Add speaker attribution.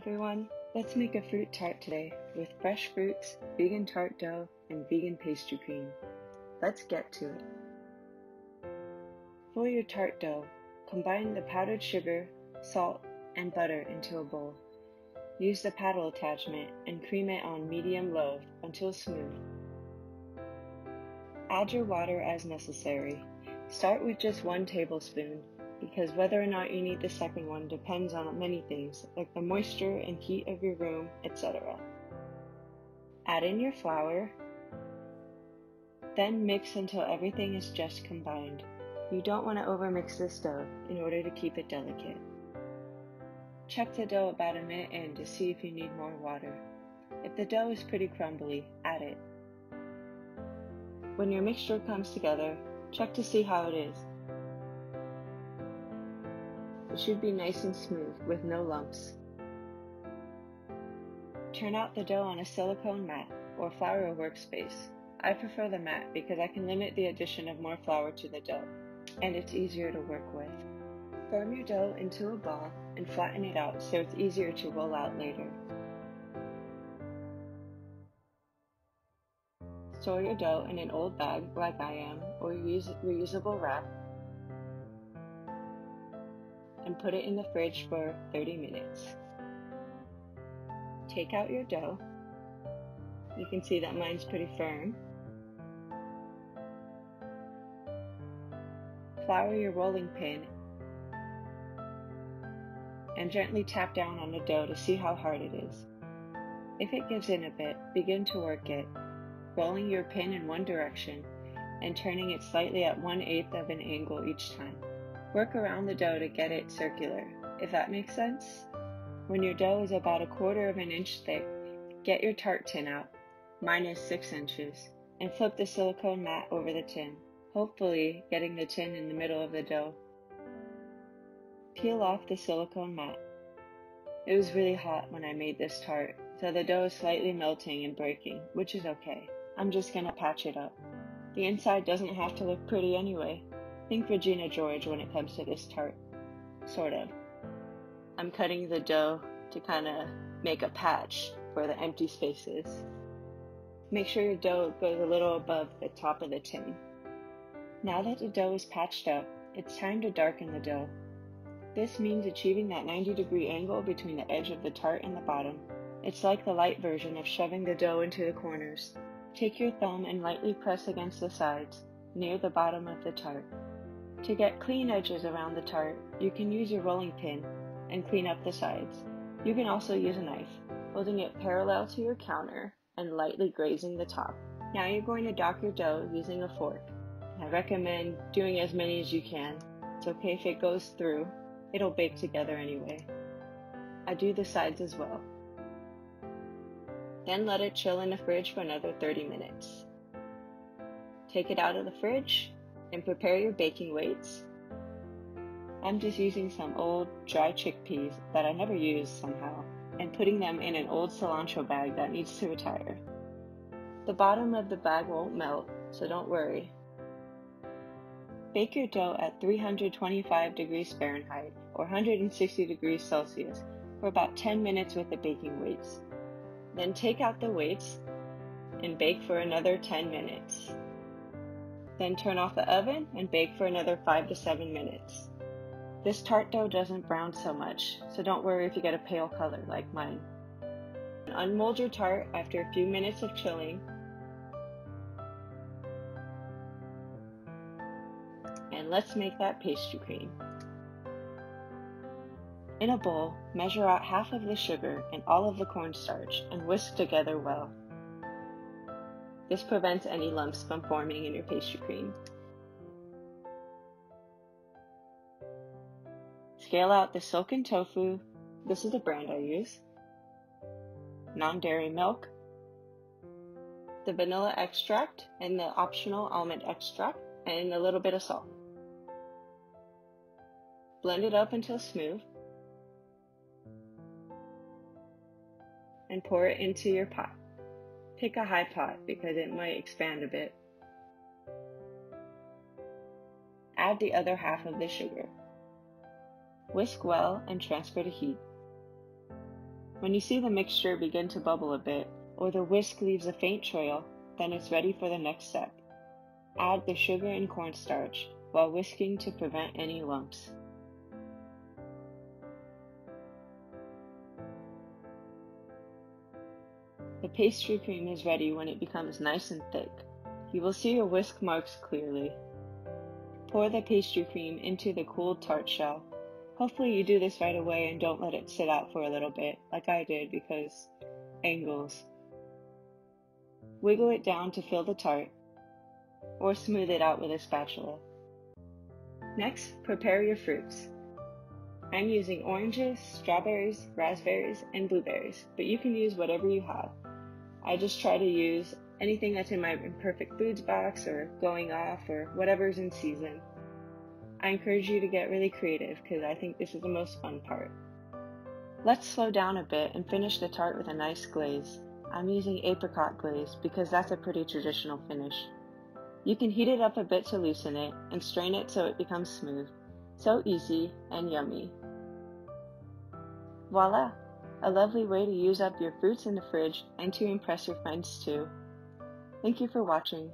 Speaker 1: everyone. Let's make a fruit tart today with fresh fruits, vegan tart dough, and vegan pastry cream. Let's get to it. For your tart dough, combine the powdered sugar, salt, and butter into a bowl. Use the paddle attachment and cream it on medium low until smooth. Add your water as necessary. Start with just one tablespoon because whether or not you need the second one depends on many things like the moisture and heat of your room, etc. Add in your flour, then mix until everything is just combined. You don't want to overmix this dough in order to keep it delicate. Check the dough about a minute in to see if you need more water. If the dough is pretty crumbly, add it. When your mixture comes together, check to see how it is. Should be nice and smooth with no lumps. Turn out the dough on a silicone mat or flour workspace. I prefer the mat because I can limit the addition of more flour to the dough, and it's easier to work with. Form your dough into a ball and flatten it out so it's easier to roll out later. Store your dough in an old bag like I am, or use reusable wrap, and put it in the fridge for 30 minutes. Take out your dough. You can see that mine's pretty firm. Flour your rolling pin and gently tap down on the dough to see how hard it is. If it gives in a bit, begin to work it, rolling your pin in one direction and turning it slightly at one eighth of an angle each time. Work around the dough to get it circular, if that makes sense. When your dough is about a quarter of an inch thick, get your tart tin out, mine is 6 inches, and flip the silicone mat over the tin, hopefully getting the tin in the middle of the dough. Peel off the silicone mat. It was really hot when I made this tart, so the dough is slightly melting and breaking, which is okay. I'm just gonna patch it up. The inside doesn't have to look pretty anyway. Think Regina George when it comes to this tart. Sort of. I'm cutting the dough to kind of make a patch for the empty spaces. Make sure your dough goes a little above the top of the tin. Now that the dough is patched up, it's time to darken the dough. This means achieving that 90 degree angle between the edge of the tart and the bottom. It's like the light version of shoving the dough into the corners. Take your thumb and lightly press against the sides, near the bottom of the tart. To get clean edges around the tart, you can use your rolling pin and clean up the sides. You can also use a knife, holding it parallel to your counter and lightly grazing the top. Now you're going to dock your dough using a fork. I recommend doing as many as you can. It's okay if it goes through, it'll bake together anyway. I do the sides as well. Then let it chill in the fridge for another 30 minutes. Take it out of the fridge and prepare your baking weights. I'm just using some old dry chickpeas that I never use somehow and putting them in an old cilantro bag that needs to retire. The bottom of the bag won't melt, so don't worry. Bake your dough at 325 degrees Fahrenheit or 160 degrees Celsius for about 10 minutes with the baking weights. Then take out the weights and bake for another 10 minutes. Then turn off the oven and bake for another 5 to 7 minutes. This tart dough doesn't brown so much, so don't worry if you get a pale color like mine. Unmold your tart after a few minutes of chilling. And let's make that pastry cream. In a bowl, measure out half of the sugar and all of the cornstarch and whisk together well. This prevents any lumps from forming in your pastry cream. Scale out the silken tofu, this is the brand I use, non-dairy milk, the vanilla extract and the optional almond extract, and a little bit of salt. Blend it up until smooth. And pour it into your pot. Pick a high pot because it might expand a bit. Add the other half of the sugar. Whisk well and transfer to heat. When you see the mixture begin to bubble a bit, or the whisk leaves a faint trail, then it's ready for the next step. Add the sugar and cornstarch while whisking to prevent any lumps. The pastry cream is ready when it becomes nice and thick. You will see your whisk marks clearly. Pour the pastry cream into the cooled tart shell. Hopefully you do this right away and don't let it sit out for a little bit, like I did, because angles. Wiggle it down to fill the tart, or smooth it out with a spatula. Next, prepare your fruits. I'm using oranges, strawberries, raspberries, and blueberries, but you can use whatever you have. I just try to use anything that's in my imperfect foods box or going off or whatever's in season. I encourage you to get really creative because I think this is the most fun part. Let's slow down a bit and finish the tart with a nice glaze. I'm using apricot glaze because that's a pretty traditional finish. You can heat it up a bit to loosen it and strain it so it becomes smooth. So easy and yummy. Voila! A lovely way to use up your fruits in the fridge and to impress your friends too. Thank you for watching.